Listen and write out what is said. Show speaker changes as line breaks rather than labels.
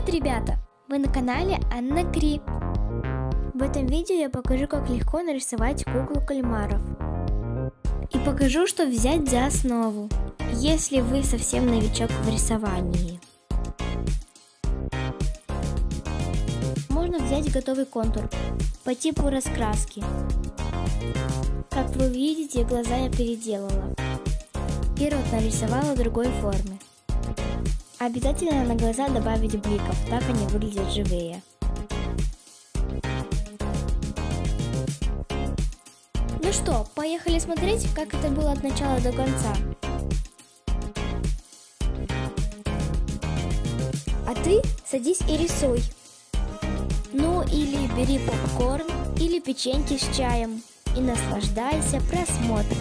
Привет, ребята! Вы на канале Анна Кри. В этом видео я покажу, как легко нарисовать куклу кальмаров. И покажу, что взять за основу, если вы совсем новичок в рисовании. Можно взять готовый контур по типу раскраски. Как вы видите, глаза я переделала. И рот нарисовала другой формы. Обязательно на глаза добавить бликов, так они выглядят живые. Ну что, поехали смотреть, как это было от начала до конца. А ты садись и рисуй. Ну или бери попкорн или печеньки с чаем и наслаждайся просмотром.